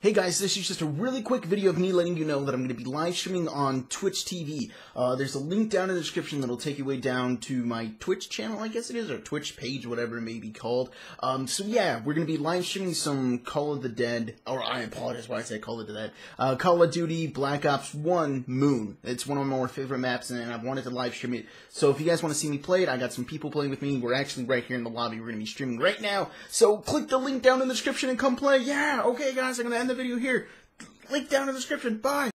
Hey guys, this is just a really quick video of me letting you know that I'm going to be live streaming on Twitch TV. Uh, there's a link down in the description that'll take you way down to my Twitch channel, I guess it is, or Twitch page, whatever it may be called. Um, so yeah, we're going to be live streaming some Call of the Dead, or I apologize why I say Call of the Dead, uh, Call of Duty Black Ops 1 Moon. It's one of my more favorite maps, and I've wanted to live stream it. So if you guys want to see me play it, I got some people playing with me. We're actually right here in the lobby. We're going to be streaming right now. So click the link down in the description and come play. Yeah, okay guys, I'm going to end the video here. Link down in the description. Bye.